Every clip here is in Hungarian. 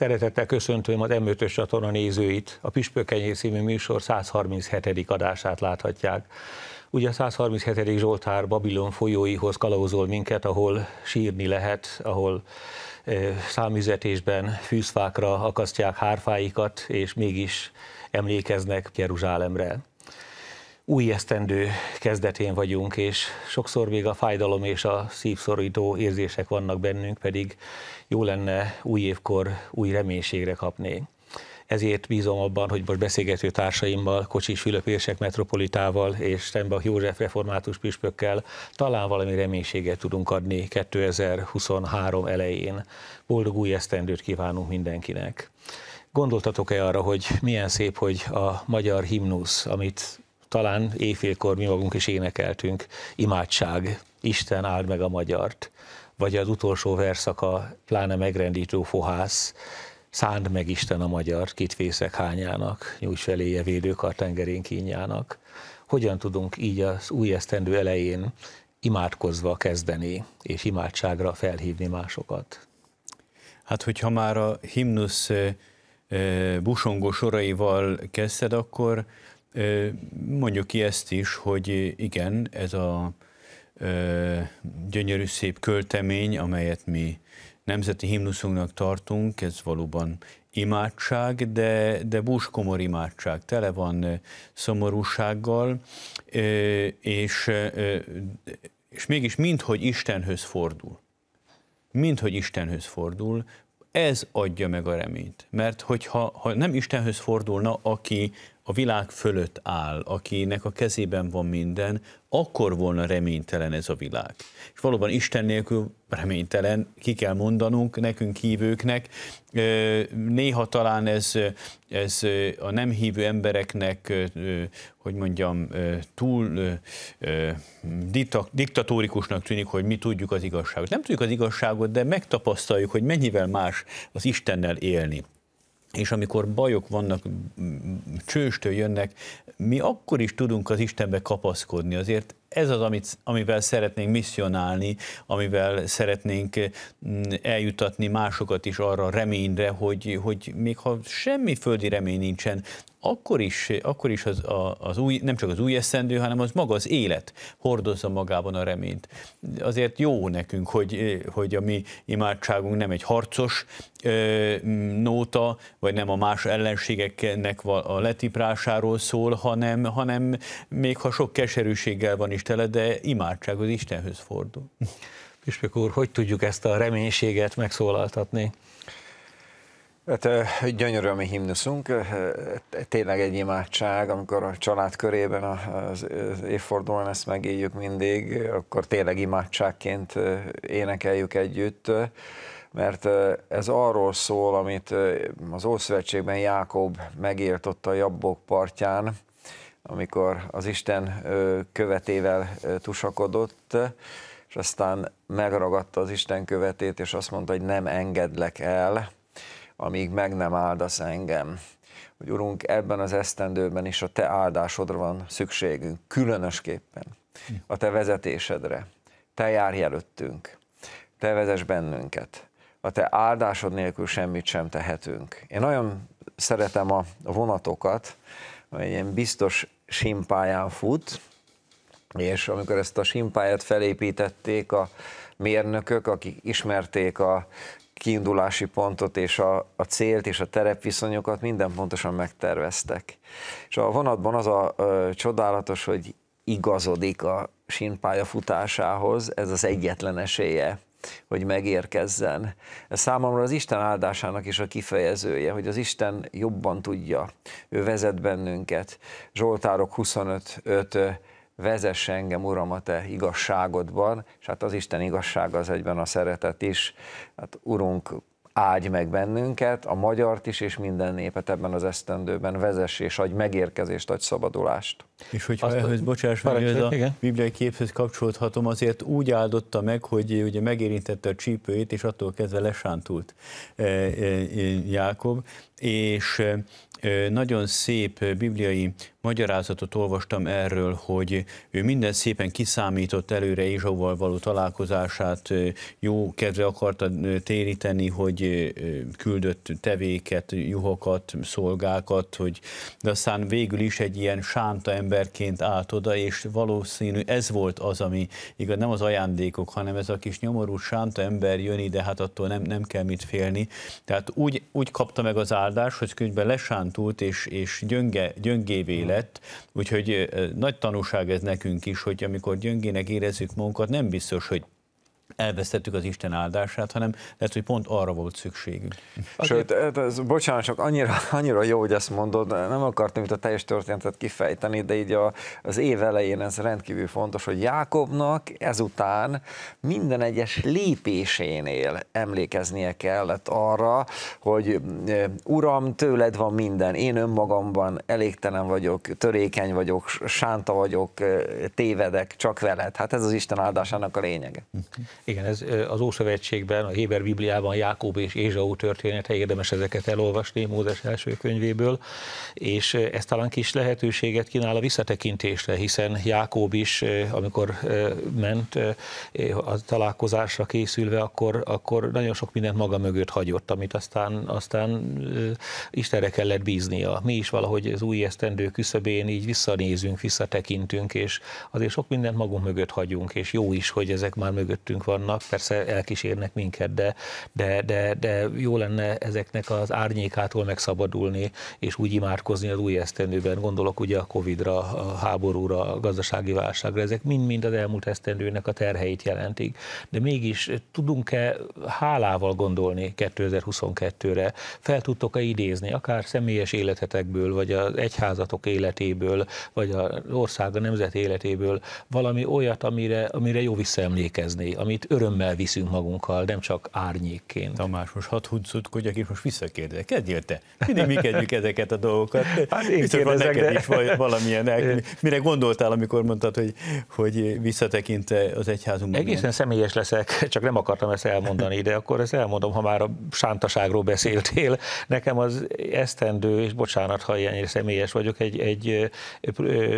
Szeretettel köszöntöm az m csatorna nézőit. A Püspökenyé című műsor 137. adását láthatják. Ugye a 137. Zsoltár Babilon folyóihoz kalauzol minket, ahol sírni lehet, ahol számüzetésben fűzfákra akasztják hárfáikat, és mégis emlékeznek Jeruzsálemre. Új esztendő kezdetén vagyunk, és sokszor még a fájdalom és a szívszorító érzések vannak bennünk, pedig jó lenne új évkor új reménységre kapni. Ezért bízom abban, hogy most beszélgető társaimmal, Kocsis Fülöp érsek metropolitával és Steinbach József református püspökkel talán valami reménységet tudunk adni 2023 elején. Boldog új esztendőt kívánunk mindenkinek. Gondoltatok-e arra, hogy milyen szép, hogy a magyar himnusz, amit talán éjfélkor mi magunk is énekeltünk, imádság, Isten áld meg a magyart, vagy az utolsó verszaka, pláne megrendítő fohász, szánd meg Isten a magyar, kit fészek hányának, nyújts feléje védőkar tengerén kínjának. Hogyan tudunk így az új esztendő elején imádkozva kezdeni, és imádságra felhívni másokat? Hát, hogyha már a himnusz busongó soraival kezdted, akkor mondjuk ki ezt is, hogy igen, ez a gyönyörű szép költemény, amelyet mi nemzeti himnuszunknak tartunk, ez valóban imádság, de, de búskomor imádság, tele van szomorúsággal, és, és mégis mindhogy Istenhöz fordul. Mindhogy Istenhöz fordul, ez adja meg a reményt. Mert hogyha ha nem Istenhöz fordulna, aki a világ fölött áll, akinek a kezében van minden, akkor volna reménytelen ez a világ. És valóban Isten nélkül reménytelen, ki kell mondanunk nekünk hívőknek. Néha talán ez, ez a nem hívő embereknek, hogy mondjam, túl diktatórikusnak tűnik, hogy mi tudjuk az igazságot. Nem tudjuk az igazságot, de megtapasztaljuk, hogy mennyivel más az Istennel élni és amikor bajok vannak, csőstől jönnek, mi akkor is tudunk az Istenbe kapaszkodni. Azért ez az, amit, amivel szeretnénk misszionálni, amivel szeretnénk eljutatni másokat is arra reményre, hogy, hogy még ha semmi földi remény nincsen, akkor is, akkor is az, az új, nem csak az új eszendő, hanem az maga az élet hordozza magában a reményt. Azért jó nekünk, hogy, hogy a mi imádságunk nem egy harcos ö, nóta, vagy nem a más ellenségeknek a letiprásáról szól, hanem, hanem még ha sok keserűséggel van is tele, de imádság az Istenhöz fordul. Püspök úr, hogy tudjuk ezt a reménységet megszólaltatni? Hát gyönyörű a mi himnuszunk, tényleg egy imádság, amikor a család körében az évfordulón ezt megéljük mindig, akkor tényleg imádságként énekeljük együtt, mert ez arról szól, amit az Ószövetségben Jákob megért ott a Jabbok partján, amikor az Isten követével tusakodott, és aztán megragadta az Isten követét, és azt mondta, hogy nem engedlek el, amíg meg nem áldasz engem. Hogy Urunk, ebben az esztendőben is a Te áldásodra van szükségünk, különösképpen a Te vezetésedre. Te járj előttünk, Te vezess bennünket. A Te áldásod nélkül semmit sem tehetünk. Én nagyon szeretem a vonatokat, ilyen biztos simpáján fut, és amikor ezt a simpáját felépítették a mérnökök, akik ismerték a kiindulási pontot és a, a célt és a terepviszonyokat minden pontosan megterveztek. És a vonatban az a ö, csodálatos, hogy igazodik a sínpálya futásához, ez az egyetlen esélye, hogy megérkezzen. Ez számomra az Isten áldásának is a kifejezője, hogy az Isten jobban tudja, ő vezet bennünket. Zsoltárok 25 5 vezess engem, Uram, a Te igazságodban, és hát az Isten igazsága az egyben a szeretet is. Hát Urunk, áldj meg bennünket, a magyart is, és minden népet ebben az esztendőben vezess, és adj megérkezést, adj szabadulást. És hogyha Azt ehhez, bocsáss meg, ez a igen. bibliai képhez kapcsolódhatom, azért úgy áldotta meg, hogy ugye megérintette a csípőjét, és attól kezdve lesántult e, e, Jákob, és Nagyon szép bibliai magyarázatot olvastam erről, hogy ő minden szépen kiszámított előre Ézsauval való találkozását, jó kedve akarta téríteni, hogy küldött tevéket, juhokat, szolgákat, hogy de aztán végül is egy ilyen sánta emberként állt oda, és valószínű ez volt az, ami igaz, nem az ajándékok, hanem ez a kis nyomorú sánta ember jön ide, hát attól nem, nem kell mit félni. Tehát úgy, úgy kapta meg az áldás, hogy közben lesántult, és, és gyönge, gyöngévé lett, úgyhogy nagy tanúság ez nekünk is, hogy amikor gyöngének érezzük magunkat, nem biztos, hogy elvesztettük az Isten áldását, hanem lehet, hogy pont arra volt szükségünk. Sőt, ez, bocsánat, csak annyira, annyira jó, hogy ezt mondod, nem akartam itt a teljes történetet kifejteni, de így a, az év elején ez rendkívül fontos, hogy Jákobnak ezután minden egyes lépésénél emlékeznie kellett arra, hogy Uram, tőled van minden, én önmagamban elégtelen vagyok, törékeny vagyok, sánta vagyok, tévedek, csak veled. Hát ez az Isten áldásának a lényege. Igen, ez az Ószövetségben, a Héber Bibliában Jákob és Ézsau története, érdemes ezeket elolvasni Mózes első könyvéből, és ez talán kis lehetőséget kínál a visszatekintésre, hiszen Jákob is, amikor ment a találkozásra készülve, akkor, akkor nagyon sok mindent maga mögött hagyott, amit aztán, aztán Istenre kellett bíznia. Mi is valahogy az új esztendő küszöbén így visszanézünk, visszatekintünk, és azért sok mindent magunk mögött hagyunk, és jó is, hogy ezek már mögöttünk vannak, persze elkísérnek minket, de, de, de, de jó lenne ezeknek az árnyékától megszabadulni, és úgy imádkozni az új esztendőben. Gondolok ugye a Covid-ra, a háborúra, a gazdasági válságra, ezek mind-mind az elmúlt esztendőnek a terheit jelentik. De mégis tudunk-e hálával gondolni 2022-re? Fel tudtok-e idézni, akár személyes életetekből, vagy az egyházatok életéből, vagy az ország, a nemzet életéből valami olyat, amire, amire jó visszaemlékezni, amit amit örömmel viszünk magunkkal, nem csak árnyékként. Tamás, most hadd huncutkodjak, és most visszakérdezek. Kedjél te! Mindig mi kedjük ezeket a dolgokat. Hát én Biztos van neked de... is valamilyen. Mire gondoltál, amikor mondtad, hogy, hogy visszatekinte az egyházunkban? Egészen személyes leszek, csak nem akartam ezt elmondani, de akkor ezt elmondom, ha már a sántaságról beszéltél. Nekem az esztendő, és bocsánat, ha ilyen személyes vagyok, egy, egy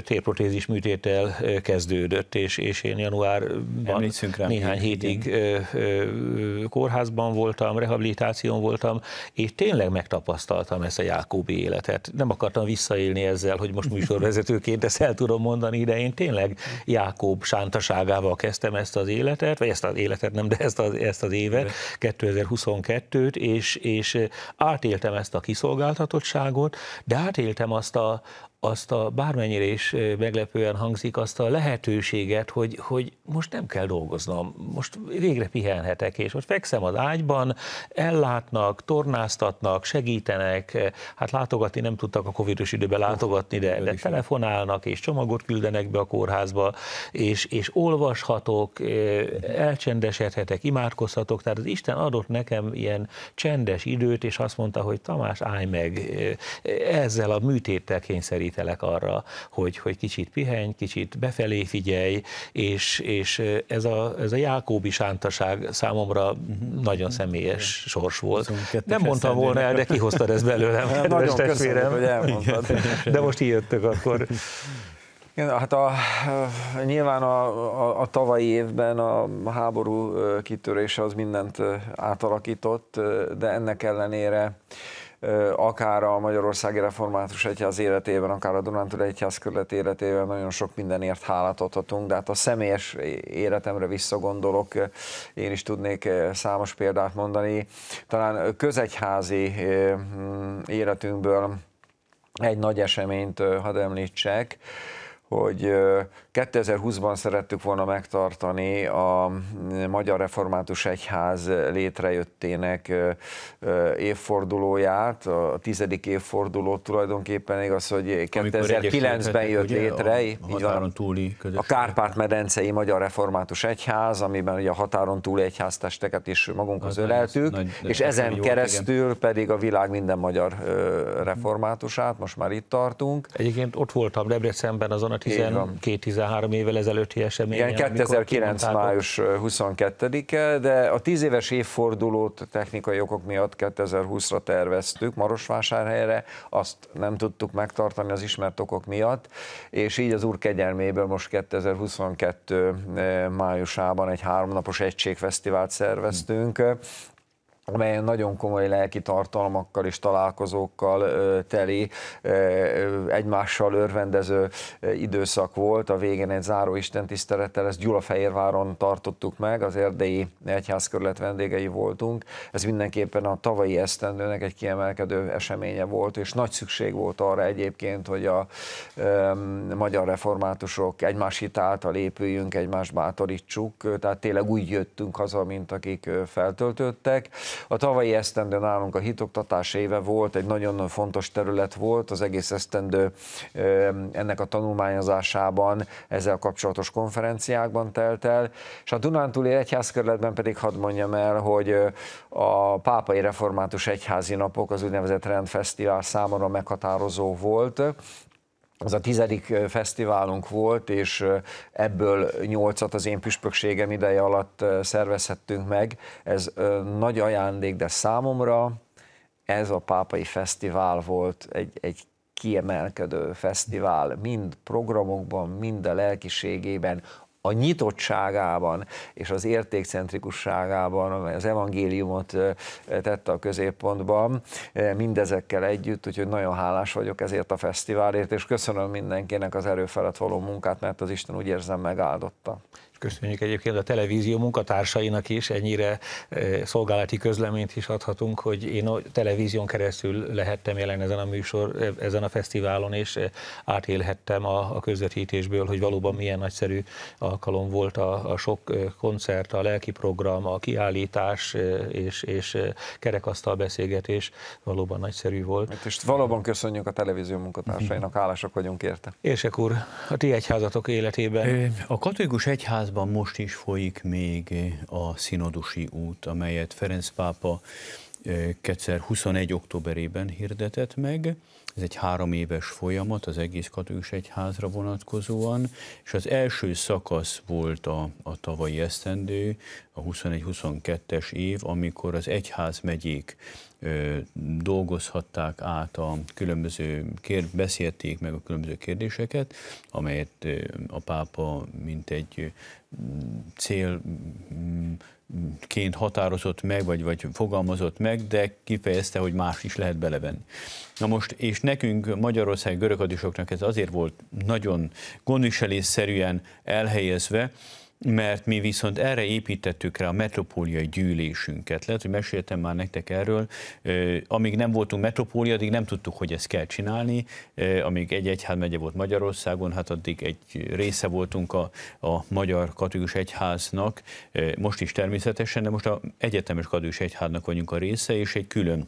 térprotézis műtéttel kezdődött, és, és én januárban néhány hétig Igen. kórházban voltam, rehabilitáción voltam, és tényleg megtapasztaltam ezt a Jákóbi életet. Nem akartam visszaélni ezzel, hogy most műsorvezetőként ezt el tudom mondani, de én tényleg Jákób sántaságával kezdtem ezt az életet, vagy ezt az életet nem, de ezt az, ezt az évet, 2022-t, és, és átéltem ezt a kiszolgáltatottságot, de átéltem azt a, azt a bármennyire is meglepően hangzik, azt a lehetőséget, hogy, hogy most nem kell dolgoznom, most végre pihenhetek, és most fekszem az ágyban, ellátnak, tornáztatnak, segítenek, hát látogatni nem tudtak a covidos időben látogatni, de, de telefonálnak, és csomagot küldenek be a kórházba, és, és olvashatok, elcsendesedhetek, imádkozhatok, tehát az Isten adott nekem ilyen csendes időt, és azt mondta, hogy Tamás, állj meg, ezzel a műtéttel kényszerít kényszerítelek arra, hogy, hogy kicsit pihenj, kicsit befelé figyelj, és, és ez, a, ez a Jákóbi sántaság számomra nagyon személyes sors volt. Nem mondtam volna el, de kihoztad ezt belőlem, kedves testvérem. hogy elmondtad. De most így jöttök akkor. Igen, hát a, nyilván a, a, a tavalyi évben a háború kitörése az mindent átalakított, de ennek ellenére akár a Magyarországi Református Egyház életében, akár a Dunántúl Egyház körlet életében nagyon sok mindenért hálát adhatunk, de hát a személyes életemre visszagondolok, én is tudnék számos példát mondani. Talán közegyházi életünkből egy nagy eseményt hadd említsek, hogy 2020-ban szerettük volna megtartani a Magyar Református Egyház létrejöttének évfordulóját, a tizedik évfordulót tulajdonképpen igaz, hogy 2009-ben jött létre, a, határon túli a Kárpát-medencei Magyar Református Egyház, amiben ugye a határon túli egyháztesteket is magunkhoz öleltük, és ezen keresztül igen. pedig a világ minden magyar reformátusát, most már itt tartunk. Egyébként ott voltam Debrecenben azon a 12-13 évvel ezelőtti esemény. Igen, 2009. május 22-e, de a 10 éves évfordulót technikai okok miatt 2020-ra terveztük Marosvásárhelyre, azt nem tudtuk megtartani az ismert okok miatt, és így az úr kegyelméből most 2022 májusában egy háromnapos egységfesztivált szerveztünk, amelyen nagyon komoly lelki tartalmakkal és találkozókkal teli, egymással örvendező időszak volt. A végén egy záró istentisztelettel, ezt Gyulafehérváron tartottuk meg, az erdei egyházkörlet vendégei voltunk. Ez mindenképpen a tavalyi esztendőnek egy kiemelkedő eseménye volt, és nagy szükség volt arra egyébként, hogy a magyar reformátusok egymás hit által épüljünk, egymást bátorítsuk, tehát tényleg úgy jöttünk haza, mint akik feltöltöttek. A tavalyi esztendő nálunk a hitoktatás éve volt, egy nagyon fontos terület volt az egész esztendő ennek a tanulmányozásában, ezzel kapcsolatos konferenciákban telt el, és a Dunántúli Egyházkerületben pedig hadd mondjam el, hogy a Pápai Református Egyházi Napok, az úgynevezett Rendfesztivál számomra meghatározó volt, az a tizedik fesztiválunk volt, és ebből nyolcat az én püspökségem ideje alatt szervezhettünk meg. Ez nagy ajándék, de számomra ez a pápai fesztivál volt egy, egy kiemelkedő fesztivál, mind programokban, mind a lelkiségében, a nyitottságában és az értékcentrikusságában, az evangéliumot tette a középpontban, mindezekkel együtt, úgyhogy nagyon hálás vagyok ezért a fesztiválért, és köszönöm mindenkinek az erő felett való munkát, mert az Isten úgy érzem megáldotta. Köszönjük egyébként a televízió munkatársainak is, ennyire eh, szolgálati közleményt is adhatunk, hogy én a televízión keresztül lehettem jelen ezen a műsor, eh, ezen a fesztiválon, és eh, átélhettem a, a közvetítésből, hogy valóban milyen nagyszerű alkalom volt a, a sok koncert, a lelki program, a kiállítás és, és kerekasztal beszélgetés valóban nagyszerű volt. Hát és valóban köszönjük a televízió munkatársainak, hálásak vagyunk érte. Érsek úr, a ti egyházatok életében. A katolikus egyház házban most is folyik még a szinodusi út, amelyet Ferenc pápa 2021. októberében hirdetett meg. Ez egy három éves folyamat az egész katolikus egyházra vonatkozóan, és az első szakasz volt a, a tavalyi esztendő, a 21-22-es év, amikor az egyház megyék dolgozhatták át a különböző, kér, beszélték meg a különböző kérdéseket, amelyet a pápa mint egy cél ként határozott meg, vagy, vagy fogalmazott meg, de kifejezte, hogy más is lehet belevenni. Na most, és nekünk Magyarország görögadisoknak ez azért volt nagyon gondviselésszerűen elhelyezve, mert mi viszont erre építettük rá a metropóliai gyűlésünket. Lehet, hogy meséltem már nektek erről, amíg nem voltunk metropólia, addig nem tudtuk, hogy ezt kell csinálni, amíg egy egyházmegye volt Magyarországon, hát addig egy része voltunk a, a Magyar Katolikus Egyháznak, most is természetesen, de most a Egyetemes Katolikus Egyháznak vagyunk a része, és egy külön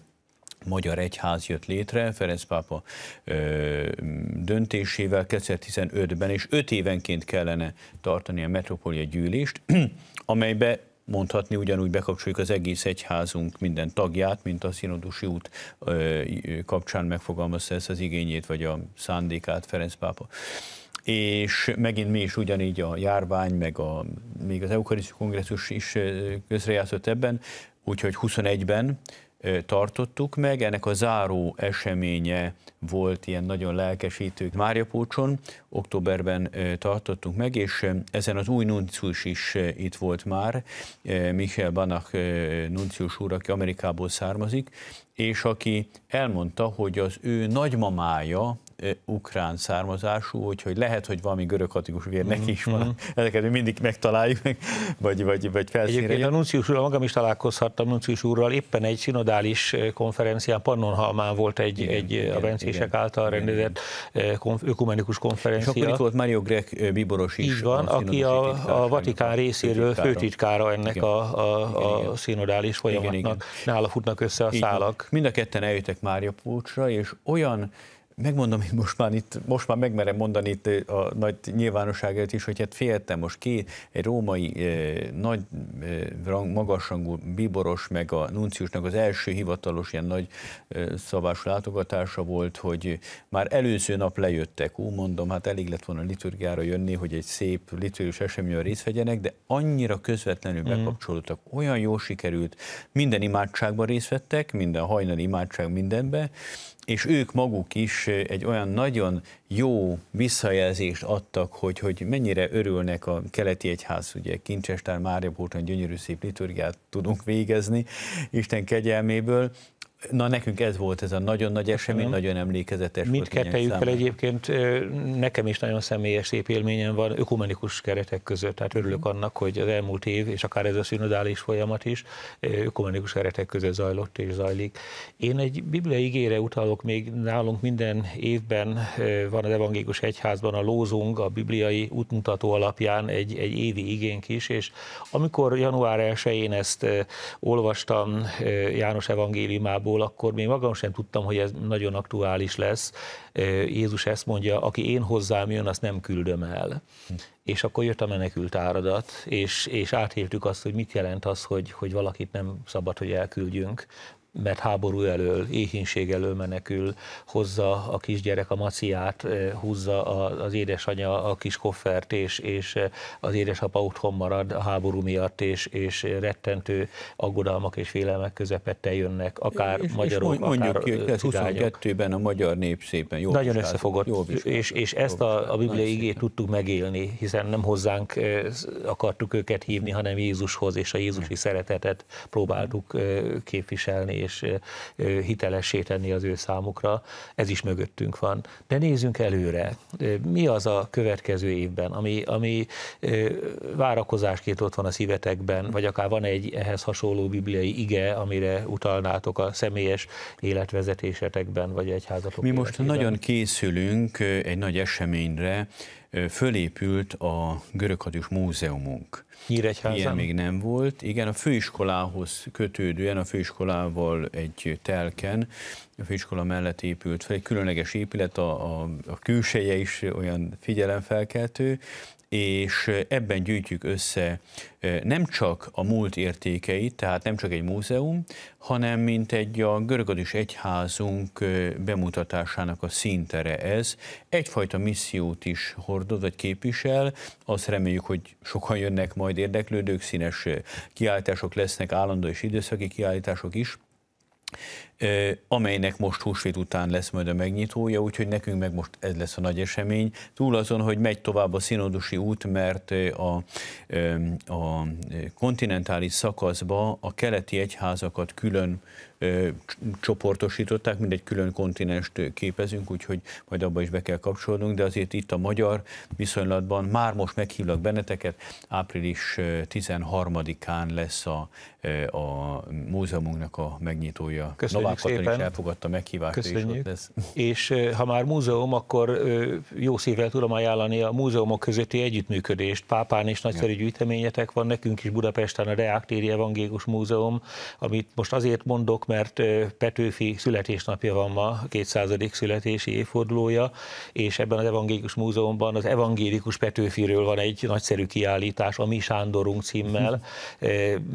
magyar egyház jött létre, Ferenc pápa ö, döntésével 2015-ben, és öt évenként kellene tartani a metropolia gyűlést, amelybe mondhatni, ugyanúgy bekapcsoljuk az egész egyházunk minden tagját, mint a színodusi út kapcsán megfogalmazta ezt az igényét, vagy a szándékát Ferenc pápa. És megint mi is ugyanígy a járvány, meg a, még az Eukarisztikus Kongresszus is közrejátszott ebben, úgyhogy 21-ben tartottuk meg. Ennek a záró eseménye volt ilyen nagyon lelkesítő Máriapócson, októberben tartottunk meg, és ezen az új nuncius is itt volt már, Michael Banach nuncius úr, aki Amerikából származik, és aki elmondta, hogy az ő nagymamája ukrán származású, úgyhogy lehet, hogy valami görög katolikus vér neki is van. Mm-hmm. Ezeket mi mindig megtaláljuk, meg, vagy, vagy, vagy felszínre. Egyébként a Nuncius úrral magam is találkozhattam Nuncius úrral, éppen egy szinodális konferencián, Pannonhalmán volt egy, igen, egy igen, a bencések igen, által rendezett konf, ökumenikus konferencia. És akkor itt volt Mario Greg Biboros is. Így van, a aki a, a Vatikán részéről főtitkára ennek igen. a, a, a szinodális folyamatnak. Igen, igen. Nála futnak össze a Így szálak. Van. Mind a ketten eljöttek Mária Púcsra, és olyan megmondom, hogy most már, itt, most már megmerem mondani itt a nagy nyilvánosság előtt is, hogy hát féltem most ki, egy római eh, nagy eh, rang, magasrangú bíboros, meg a nunciusnak az első hivatalos ilyen nagy eh, szavás látogatása volt, hogy már előző nap lejöttek, úgy mondom, hát elég lett volna liturgiára jönni, hogy egy szép liturgius eseményen részt vegyenek, de annyira közvetlenül mm. bekapcsolódtak, olyan jó sikerült, minden imádságban részt vettek, minden hajnali imádság mindenbe, és ők maguk is egy olyan nagyon jó visszajelzést adtak, hogy, hogy mennyire örülnek a keleti egyház, ugye Kincsestár Mária Bóton gyönyörű szép liturgiát tudunk végezni Isten kegyelméből, Na nekünk ez volt ez a nagyon nagy esemény, Köszönöm. nagyon emlékezetes Mindkettejükkel egyébként nekem is nagyon személyes szép élményem van ökumenikus keretek között, tehát örülök uh-huh. annak, hogy az elmúlt év, és akár ez a szünodális folyamat is ökumenikus keretek között zajlott és zajlik. Én egy bibliai ígére utalok, még nálunk minden évben van az evangélikus egyházban a lózunk, a bibliai útmutató alapján egy, egy évi igénk is, és amikor január 1-én ezt olvastam János evangéliumából, igazából akkor még magam sem tudtam, hogy ez nagyon aktuális lesz. Jézus ezt mondja, aki én hozzám jön, azt nem küldöm el. És akkor jött a menekült áradat, és, és átéltük azt, hogy mit jelent az, hogy, hogy valakit nem szabad, hogy elküldjünk, mert háború elől, éhínség elől menekül, hozza a kisgyerek a maciát, húzza az édesanyja a kis koffert, és, és az édesapa otthon marad a háború miatt, és, és rettentő aggodalmak és félelmek közepette jönnek, akár és, magyarok, és mondjuk, akár hogy 22-ben a magyar nép szépen jó Nagyon összefogott, jó és, és ezt a, a bibliai igét tudtuk megélni, hiszen nem hozzánk akartuk őket hívni, hanem Jézushoz, és a Jézusi szeretetet próbáltuk képviselni, és hitelessé tenni az ő számukra, ez is mögöttünk van. De nézzünk előre. Mi az a következő évben, ami, ami várakozásként ott van a szívetekben, vagy akár van egy ehhez hasonló bibliai ige, amire utalnátok a személyes életvezetésetekben, vagy egyházatok Mi most életében? nagyon készülünk egy nagy eseményre, fölépült a Göröghagyos Múzeumunk. Nyíregyházan? Ilyen még nem volt. Igen, a főiskolához kötődően, a főiskolával egy telken, a főiskola mellett épült fel. Egy különleges épület, a, a, a külseje is olyan figyelemfelkeltő, és ebben gyűjtjük össze nem csak a múlt értékeit, tehát nem csak egy múzeum, hanem mint egy a görögadis egyházunk bemutatásának a színtere ez. Egyfajta missziót is hordoz, vagy képvisel, azt reméljük, hogy sokan jönnek majd érdeklődők, színes kiállítások lesznek, állandó és időszaki kiállítások is, amelynek most húsvét után lesz majd a megnyitója, úgyhogy nekünk meg most ez lesz a nagy esemény. Túl azon, hogy megy tovább a szinodusi út, mert a, a kontinentális szakaszba a keleti egyházakat külön csoportosították, mindegy külön kontinenst képezünk, úgyhogy majd abba is be kell kapcsolódnunk, de azért itt a magyar viszonylatban már most meghívlak benneteket, április 13-án lesz a, a múzeumunknak a megnyitója. Köszönjük Novák szépen. is elfogadta meghívást. Köszönjük. És, és ha már múzeum, akkor jó szívvel tudom ajánlani a múzeumok közötti együttműködést. Pápán is nagyszerű ja. gyűjteményetek van, nekünk is Budapesten a Deák Evangélikus Múzeum, amit most azért mondok, mert Petőfi születésnapja van ma, 200. születési évfordulója, és ebben az Evangélikus Múzeumban az evangélikus Petőfiről van egy nagyszerű kiállítás, a Mi Sándorunk címmel,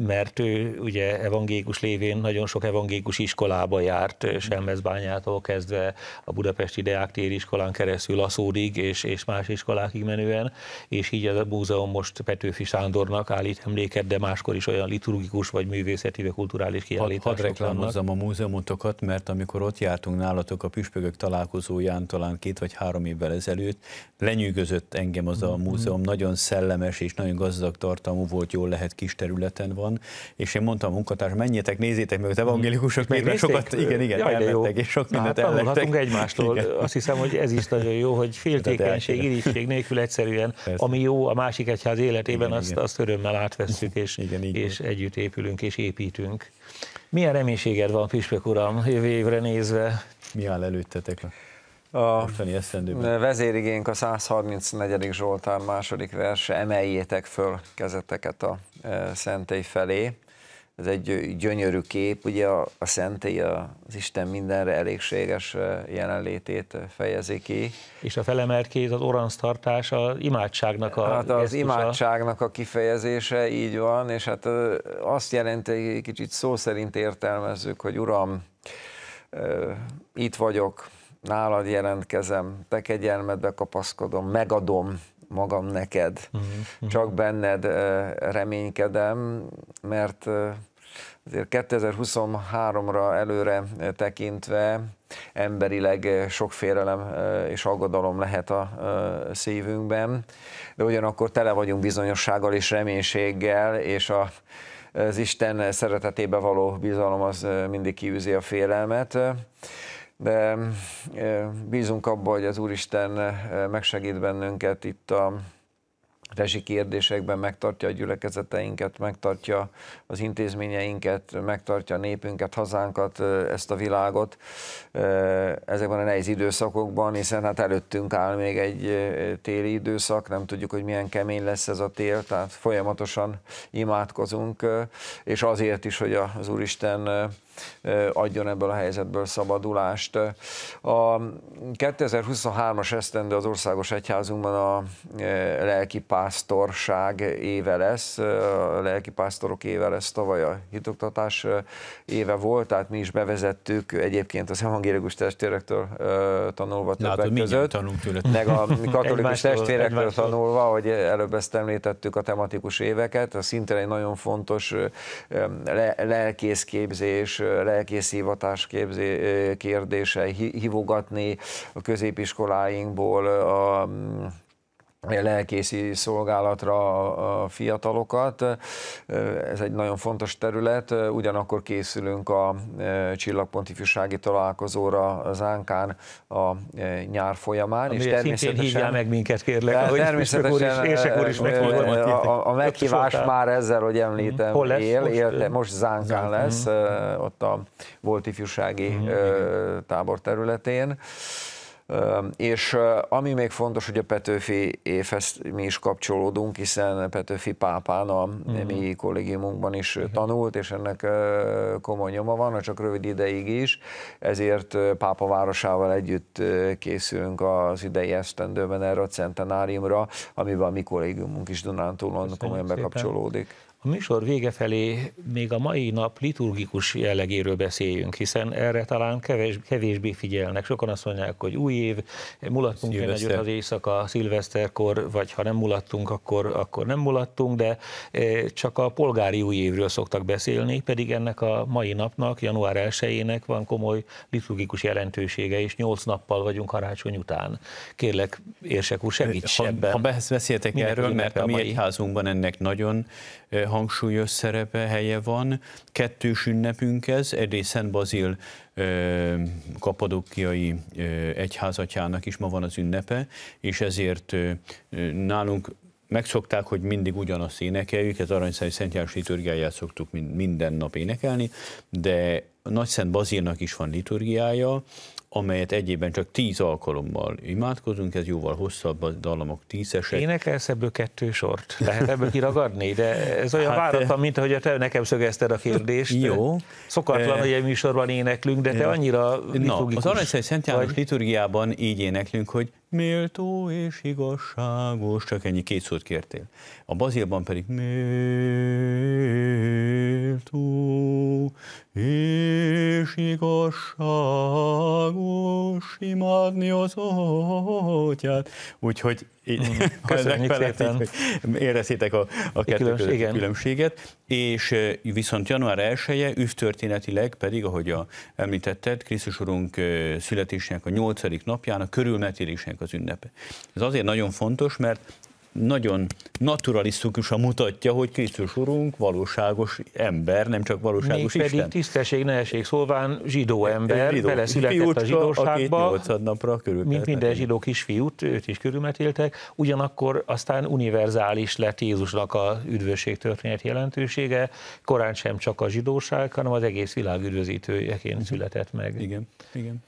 mert ő ugye evangélikus lévén nagyon sok evangélikus iskolába járt, Selmezbányától kezdve a Budapesti Deák iskolán keresztül Aszódig és, és más iskolákig menően, és így a múzeum most Petőfi Sándornak állít emléket, de máskor is olyan liturgikus vagy művészeti vagy kulturális kiállítások Hadd reklámozzam a múzeumotokat, mert amikor ott jártunk nálatok a püspökök találkozóján talán két vagy három évvel ezelőtt, lenyűgözött engem az a mhm. múzeum, nagyon szellemes és nagyon gazdag tartalmú volt, jól lehet kis területen van, és én mondtam a munkatárs, menjetek, nézzétek meg az evangélikusok, még mert sokat, igen, igen, Jaj, elmentek, és sok mindent hát, ellettek. egymástól. Igen. Azt hiszem, hogy ez is nagyon jó, hogy féltékenység, irítség nélkül egyszerűen, Persze. ami jó a másik egyház életében, igen, azt, igen. azt örömmel átvesszük, és, igen, és együtt épülünk és építünk. Milyen reménységed van, Pispek Uram, jövő évre nézve? Mi áll előttetek a? Vezérigénk a 134. Zsoltár második verse, emeljétek föl kezeteket a e, szentély felé. Ez egy gyönyörű kép, ugye a, a szentély az Isten mindenre elégséges jelenlétét fejezi ki. És a felemelt kéz, az oransz tartás az imádságnak a Hát az gesztusa. imádságnak a kifejezése, így van, és hát azt jelenti, hogy kicsit szó szerint értelmezzük, hogy Uram, itt vagyok, nálad jelentkezem, te kegyelmedbe kapaszkodom, megadom magam neked, uh-huh. csak benned reménykedem, mert azért 2023-ra előre tekintve emberileg sok félelem és aggodalom lehet a szívünkben, de ugyanakkor tele vagyunk bizonyossággal és reménységgel, és a, az Isten szeretetébe való bizalom az mindig kiűzi a félelmet. De bízunk abban, hogy az Úristen megsegít bennünket itt a rezsi kérdésekben, megtartja a gyülekezeteinket, megtartja az intézményeinket, megtartja a népünket, hazánkat, ezt a világot ezekben a nehéz időszakokban, hiszen hát előttünk áll még egy téli időszak, nem tudjuk, hogy milyen kemény lesz ez a tél, tehát folyamatosan imádkozunk, és azért is, hogy az Úristen adjon ebből a helyzetből szabadulást. A 2023-as esztendő az Országos Egyházunkban a lelkipásztorság éve lesz, a lelkipásztorok éve lesz, tavaly a hitoktatás éve volt, tehát mi is bevezettük egyébként az evangélikus testvérektől tanulva többek Látod, között, meg a katolikus testvérektől tanulva, hogy előbb ezt említettük a tematikus éveket, az szintén egy nagyon fontos lelkészképzés, lelkész hivatás kérdése, hívogatni a középiskoláinkból a lelkészi szolgálatra a fiatalokat. Ez egy nagyon fontos terület, ugyanakkor készülünk a Csillagpont ifjúsági találkozóra az Ánkán a nyár folyamán. Ami és természetesen hívjál meg minket, kérlek, ahogy természetesen úr is, is a, a, meghívás már ezzel, hogy említem, Hol lesz él, most, él, most Zánkán Zán. lesz, ott a volt ifjúsági mm. tábor területén. És ami még fontos, hogy a Petőfi évhez mi is kapcsolódunk, hiszen Petőfi pápán a uh-huh. mi kollégiumunkban is uh-huh. tanult, és ennek komoly nyoma van, csak rövid ideig is, ezért pápa városával együtt készülünk az idei esztendőben erre a centenáriumra, amivel a mi kollégiumunk is Dunántúlon komolyan bekapcsolódik. A műsor vége felé még a mai nap liturgikus jellegéről beszéljünk, hiszen erre talán kevés, kevésbé figyelnek. Sokan azt mondják, hogy új év, mulattunk egy az éjszaka, szilveszterkor, vagy ha nem mulattunk, akkor, akkor nem mulattunk, de e, csak a polgári új évről szoktak beszélni, pedig ennek a mai napnak, január 1 van komoly liturgikus jelentősége, és nyolc nappal vagyunk karácsony után. Kérlek, Érsek úr, segíts ha, ebben. Ha beszéltek erről, mert a mi egyházunkban ennek nagyon hangsúlyos szerepe, helye van. Kettős ünnepünk ez, egyrészt Szent Bazil kapadokkiai egyházatjának is ma van az ünnepe, és ezért nálunk megszokták, hogy mindig ugyanazt énekeljük, ez Aranyszai Szent János liturgiáját szoktuk minden nap énekelni, de Nagy Szent Bazilnak is van liturgiája, amelyet egyében csak tíz alkalommal imádkozunk, ez jóval hosszabb, a dallamok tízesek. Énekelsz ebből kettő sort? Lehet ebből kiragadni? De ez olyan hát, váratlan, mint hogy te nekem szögezted a kérdést. Jó. Szokatlan, e... hogy egy műsorban éneklünk, de te annyira Na, az Aranyszai Szent János vagy... liturgiában így éneklünk, hogy méltó és igazságos, csak ennyi két szót kértél. A bazilban pedig méltó és igazságos imádni az atyát. Úgyhogy mm, Köszönjük szépen. Így, érezzétek a, a kettő közötti igen. különbséget. És viszont január 1 üvtörténetileg pedig, ahogy a, említetted, Krisztus Urunk születésének a nyolcadik napján a körülmetélésének az ünnepe. Ez azért nagyon fontos, mert nagyon naturalisztikusan mutatja, hogy Krisztus Urunk valóságos ember, nem csak valóságos Még Isten. pedig tisztesség, nehesség szólván zsidó ember, zsidó, beleszületett a zsidóságba, napra mint minden zsidó kisfiút, őt is körülmetéltek, ugyanakkor aztán univerzális lett Jézusnak a üdvösség történet jelentősége, korán sem csak a zsidóság, hanem az egész világ üdvözítőjeként született meg. Igen, igen.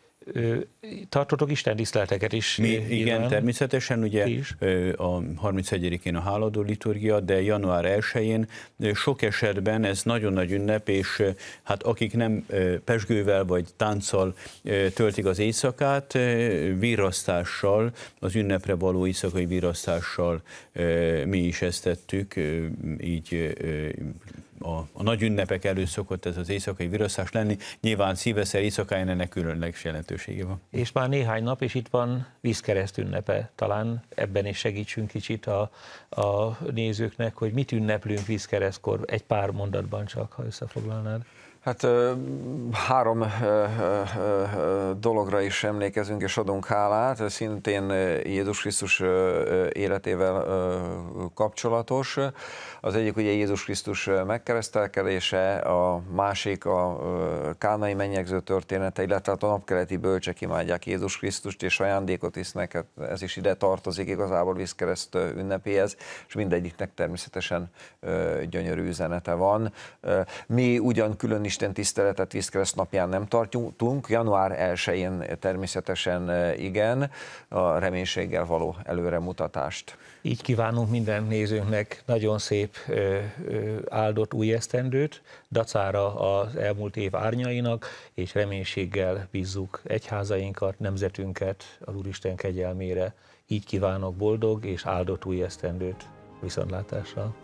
Tartotok Isten tiszteleteket is. Mi, igen, természetesen, ugye is. a 31-én a háladó liturgia, de január 1-én sok esetben ez nagyon nagy ünnep, és hát akik nem pesgővel vagy tánccal töltik az éjszakát, virasztással, az ünnepre való éjszakai virasztással mi is ezt tettük, így a, a nagy ünnepek előtt szokott ez az éjszakai viraszás lenni. Nyilván szíveszer éjszakáján ennek különleges jelentősége van. És már néhány nap, és itt van vízkereszt ünnepe. Talán ebben is segítsünk kicsit a, a nézőknek, hogy mit ünneplünk vízkeresztkor, egy pár mondatban csak, ha összefoglalnád. Hát három dologra is emlékezünk és adunk hálát, szintén Jézus Krisztus életével kapcsolatos. Az egyik ugye Jézus Krisztus megkeresztelkedése, a másik a kánai mennyegző története, illetve hát a napkeleti bölcsek imádják Jézus Krisztust, és ajándékot isznek, hát ez is ide tartozik igazából vízkereszt ünnepéhez, és mindegyiknek természetesen gyönyörű üzenete van. Mi ugyan külön Isten tiszteletet vízkereszt napján nem tartunk, január 1-én természetesen igen, a reménységgel való előremutatást. Így kívánunk minden nézőnknek nagyon szép áldott új esztendőt, dacára az elmúlt év árnyainak, és reménységgel bízzuk egyházainkat, nemzetünket az Úristen kegyelmére. Így kívánok boldog és áldott új esztendőt viszontlátásra.